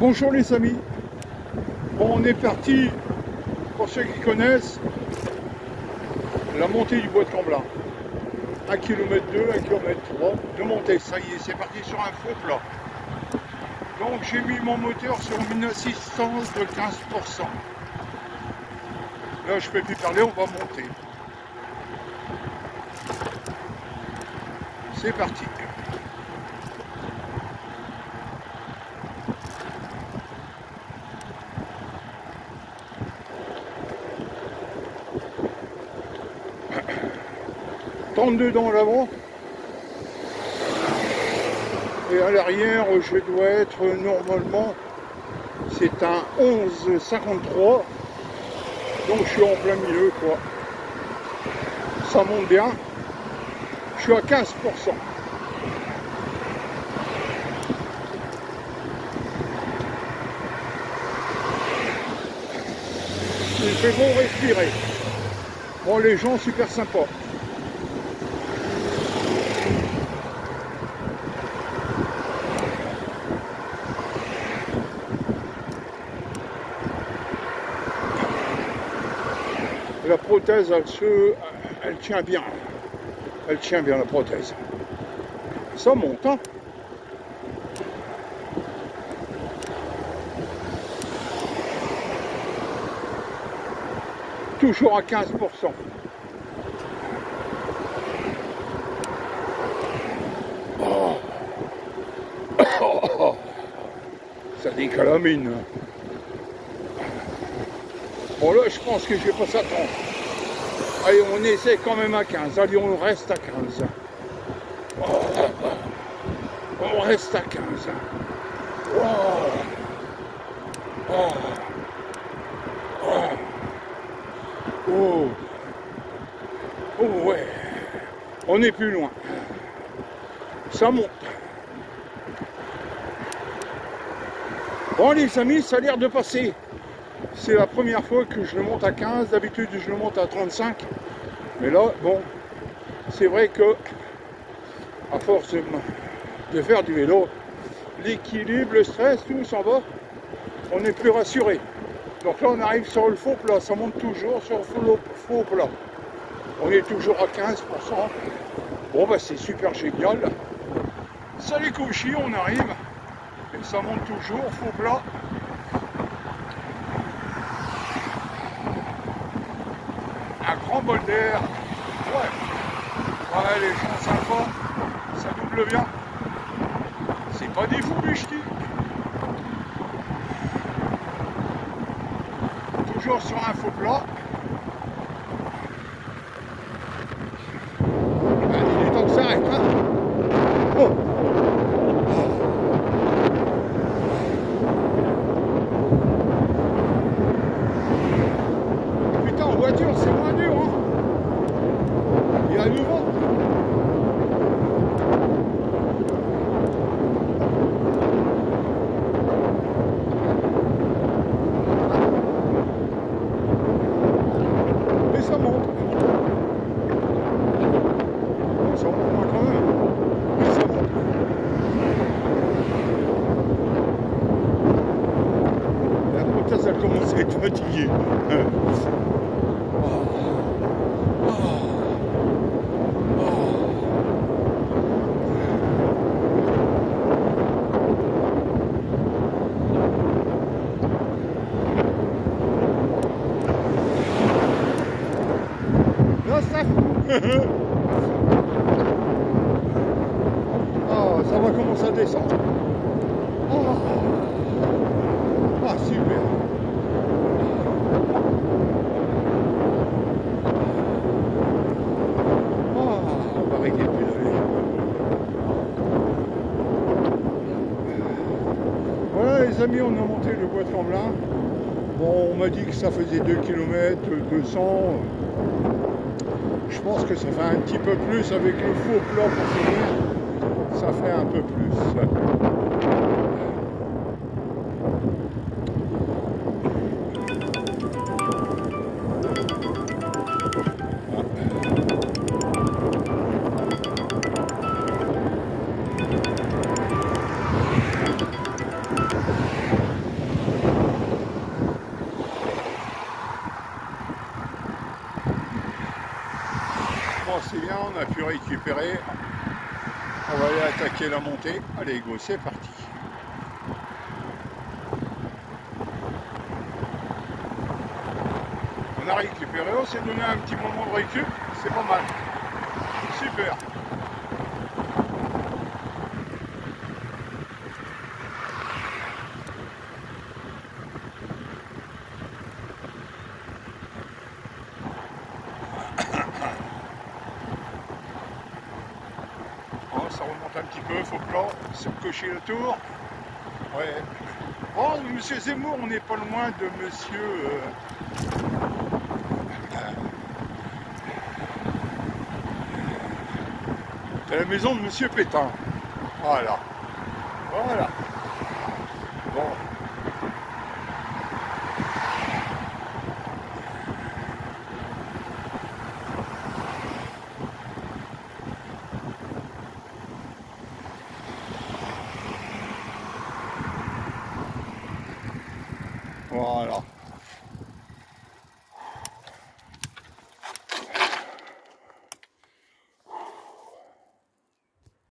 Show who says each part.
Speaker 1: Bonjour les amis. On est parti, pour ceux qui connaissent, la montée du bois de Camblin. 1 km 2, 1 km 3 de montée. Ça y est, c'est parti sur un faux plat. Donc j'ai mis mon moteur sur une assistance de 15%. Là, je ne peux plus parler, on va monter. C'est parti. Tente dans l'avant. Et à l'arrière, je dois être normalement, c'est un 11,53. Donc je suis en plein milieu, quoi. Ça monte bien. Je suis à 15%. Il fait bon respirer. Bon, les gens super sympas. La prothèse, elle se, elle tient bien. Elle tient bien la prothèse. Ça monte, hein Toujours à 15%. Oh. Ça décalamine. Bon là, je pense que je vais pas s'attendre. Allez, on essaie quand même à 15. Allez, on reste à 15. On reste à 15. Oh. oh ouais. On est plus loin. Ça monte. Bon les amis, ça a l'air de passer. C'est la première fois que je le monte à 15, d'habitude je le monte à 35. Mais là, bon, c'est vrai que à force de faire du vélo, l'équilibre, le stress, tout s'en va, on est plus rassuré. Donc là on arrive sur le faux plat, ça monte toujours sur le faux plat. On est toujours à 15%. Bon bah c'est super génial. Salut Couchy, on arrive. Et ça monte toujours, faux plat. Grand bol d'air. Ouais. Ouais, les gens sympas. Ça double bien. C'est pas des fous du Toujours sur un faux plat. il est temps que ça arrête. Hein oh. Putain, en voiture, c'est moins dur. Hein il y a du vent. Mais ça monte. Ça monte moins quand même. Mais ça monte. La prothèse, elle commence à être fatiguée. Oh, ça va commencer à descendre. Oh. Ah, super. Oh, Voilà les amis, on a monté le bois tremblant. Bon, on m'a dit que ça faisait 2 km 200. Je pense que ça fait un petit peu plus avec le faux plat pour finir. Ça fait un peu plus. On va aller attaquer la montée. Allez go, c'est parti. On a récupéré, on s'est donné un petit moment de récup, c'est pas mal. Super. Un petit peu, faux plan, c'est cocher le tour. Ouais. Oh, monsieur Zemmour, on n'est pas loin de monsieur. euh, C'est la maison de monsieur Pétain. Voilà. Voilà. Voilà.